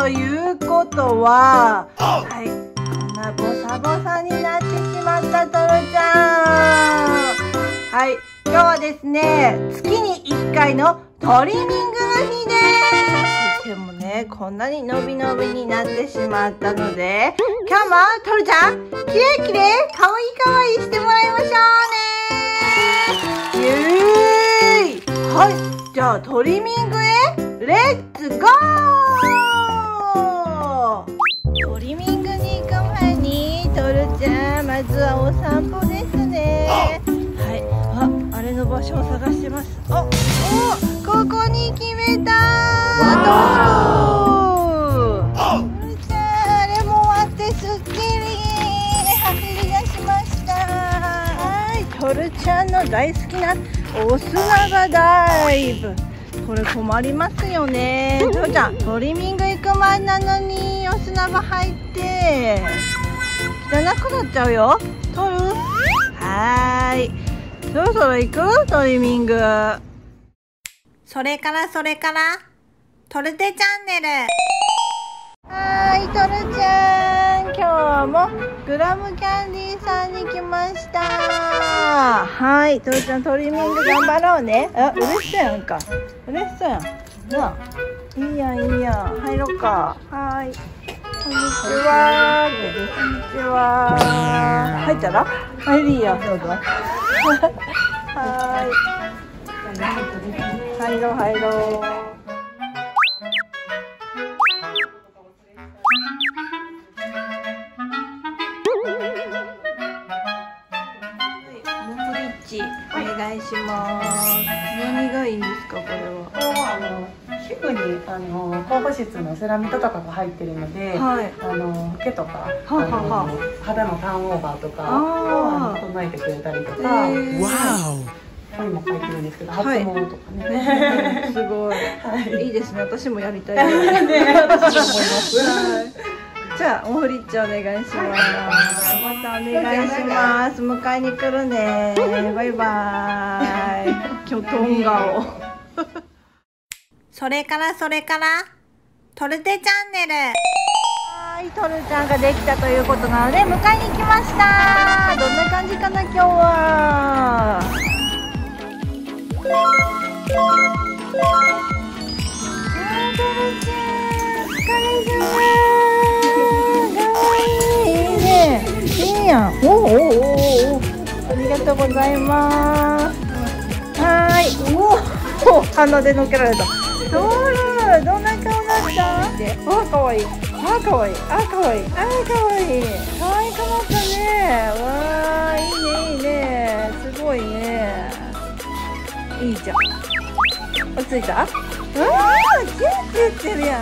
ということははいこんなボサボサになってしまったトルちゃん。はい今日はですね月に1回のトリミングの日です。でもねこんなに伸び伸びになってしまったので今日もトルちゃんキレイキレイかわいいかわいいしてもらいましょうね。イエーイ。はいじゃあトリミングへレッツゴー場所を探してます。あおここに決めたトルちゃんあれも終わってすっきり走り出しました。はいトルちゃんの大好きなお砂場ダイブ。これ困りますよね。トルちゃんトリミング行く前なのにお砂場入って。汚くなっちゃうよ。トル。はーいそろそろ行くトリミングそれからそれから、トルテチャンネル。はーい、トルちゃん。今日もグラムキャンディーさんに来ました。はい、トルちゃんトリミング頑張ろうね。あ、嬉しそうやんか。嬉しそうやん。なあ。いいやん、いいやん。入ろうか。はーい。こんにちは。こんにちは。入ったら？入りや、どうぞ。はーい。入ろう、入ろう。お願いします。何がいいんですかこれは。これはあの皮膚にあの高保湿のセラミドとかが入ってるので、はい。あの毛とか、はあはあはあの肌のターンオーバーとかを整えてくれたりとか、へーここにも書いてるんですけど、はい発毛とかね。すごい。はい。いいですね。私もやりたい。ね、私も思います。はいじゃあ、モンブリッジお願いします。またお願いします。迎えに来るね。バイバイ。キョトン顔。それからそれから、トルテチャンネル。はい、トルちゃんができたということなので迎えに来ました。どんな感じかな今日は。あトルちゃんお疲れ様。かわいいいいね。いいやん。おおおおありがとうございます。はーい。おお鼻でのけられた。どんな顔だった？わかわいい。あかわいい。あかわいい。あかわいい。かわいくなったね。わあいいねいいね。すごいね。いいじゃん。落ち着いた？わあキュッキュッってるやん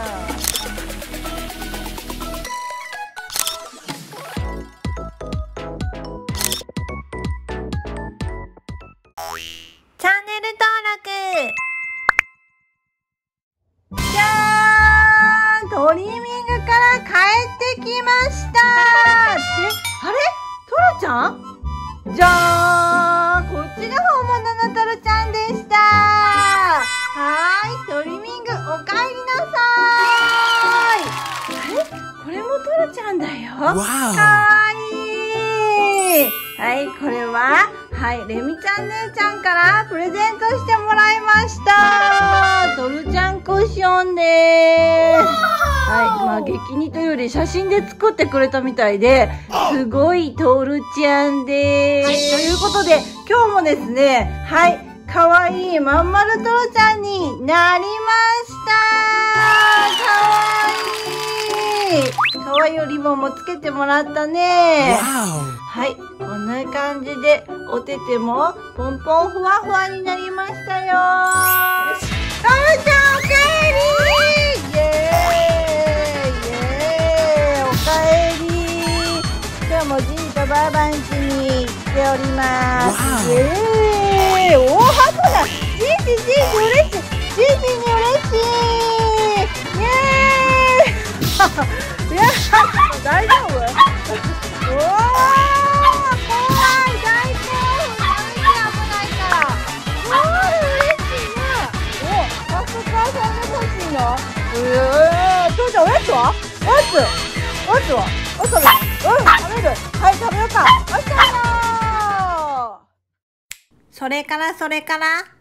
トロちゃんじゃーん。こっちが本物のトロちゃんでした。はーい、トリミングおかえりなさーい。あれ？これもトロちゃんだよ。かわいい。はい、これは、はい、レミちゃん姉ちゃんからプレゼントしてもらいました。トルちゃんクッションですはい、まあ激似というより写真で作ってくれたみたいで、すごいトルちゃんです。ということで、今日もですね、はい、かわいいまんまるトロちゃんになりました。かわい。いかわいいリボンもつけてもらったね。はい、こんな感じで、おててもポンポンふわふわになりましたよ。トルちゃんおかえりじいじじい嬉しいじい。じに嬉しいイエーイいや大丈夫。おお怖い大興奮やめて危ないからおお嬉しいねおマスカーさんが欲しいのつおやつはおやつ食べるうん食べるはい食べようかおやつだそれからそれから、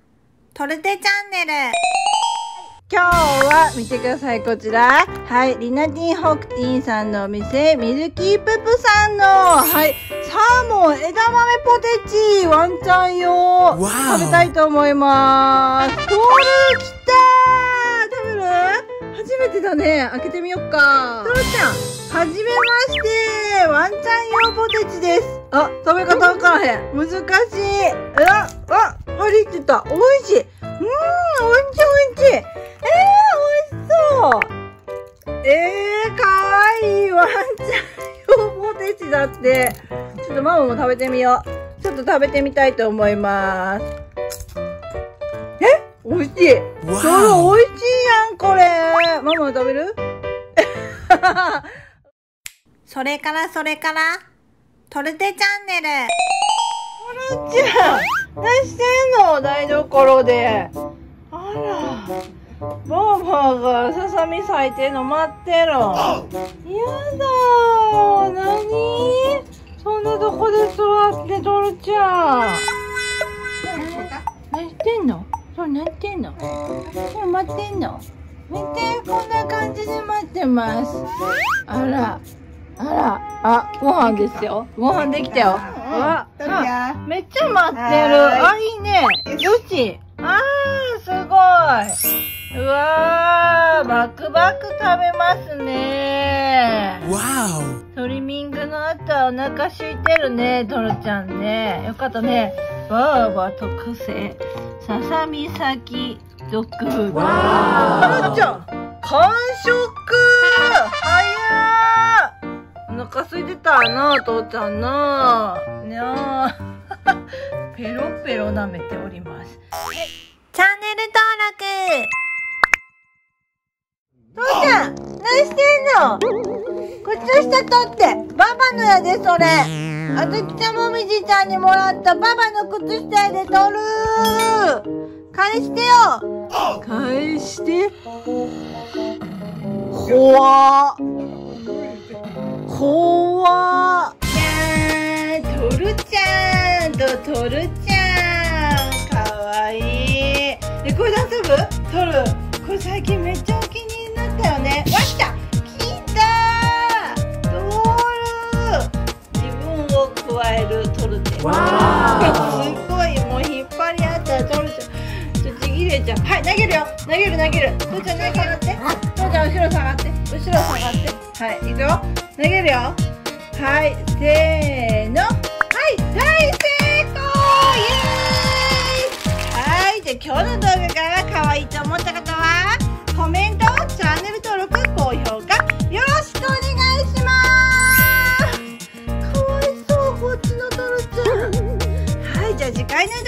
トルテチャンネル。今日は見てくださいこちら。はいリナティンホクティンさんのお店ミルキーププさんの。はいサーモン枝豆ポテチワンちゃん用。食べたいと思います。トール来たー。食べる？初めてだね。開けてみよっか。トールちゃん。はじめまして。ワンちゃん用ポテチです。あ食べ方わからへん。難しい。うわあ入りってた美味しいうーん美味しい美味しいえー、美味しそうえー、かわいいワンちゃん用ポテチだって。ちょっとママも食べてみよう。ちょっと食べてみたいと思います。え美味しい。それ美味しいやん、これ。ママも食べる？それからそれから、トルテチャンネル。じゃあ、何してんの台所で。あら。バーバーがささみ咲いてんの待ってる。やだー。何？そんなとこで座ってとるちゃん。何してんの？そう、何してんの？そう、待ってんの見て、こんな感じで待ってます。あら。あら、あ、ご飯ですよ。ご飯できたよ。うわ、あめっちゃ待ってる。あ、いいね。よし。あー、すごい。うわー、バクバク食べますね。Wow! トリミングの後はお腹空いてるね、トロちゃんね。よかったね。バーバ特製、ささみ咲きドッグフード。トロちゃん、完食お腹空いてたな、父ちゃんな。にゃーペロペロ舐めております。チャンネル登録。父ちゃん、何してんの？靴下取って、ババのやで、それ。あずきちゃんもみじちゃんにもらったババの靴下やで取る返してよ返して。怖っ。怖っ。じゃーん、トルちゃんとトルちゃん。かわいい。え、これで遊ぶ？トル。これ最近めっちゃお気に入りになったよね。わした来たトル自分を加えるトルです。すごい、もう引っ張り合ったトルちゃん。ちょ、ちぎれちゃう。はい、投げるよ。投げる投げる。トルちゃん投げ上がって。トルちゃん後ろ下がって。後ろ下がって。はい、いくよ。投げるよ。はい、せーの。はい、大成功イエーイはい、じゃあ今日の動画が可愛いと思った方は、コメント、チャンネル登録、高評価、よろしくお願いしますかわいそう、こっちのトロちゃん。はい、じゃあ次回の動画